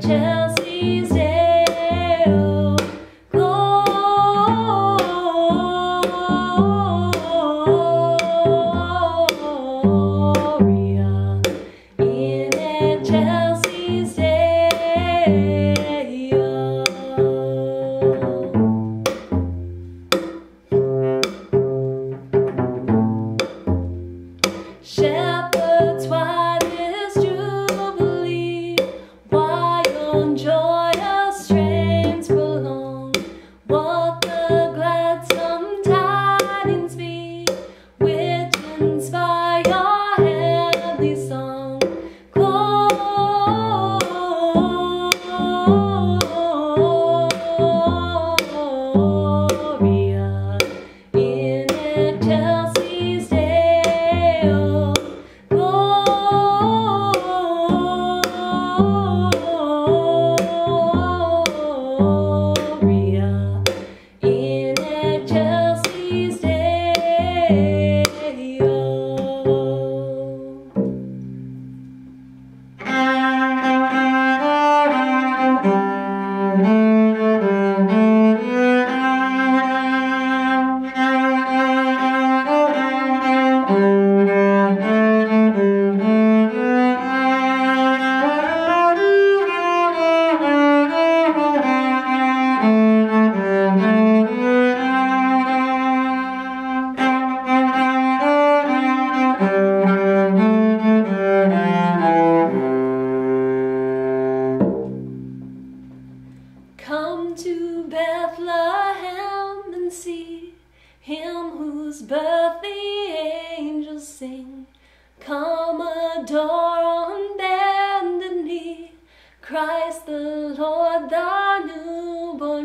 Chelsea's day.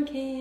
monkey.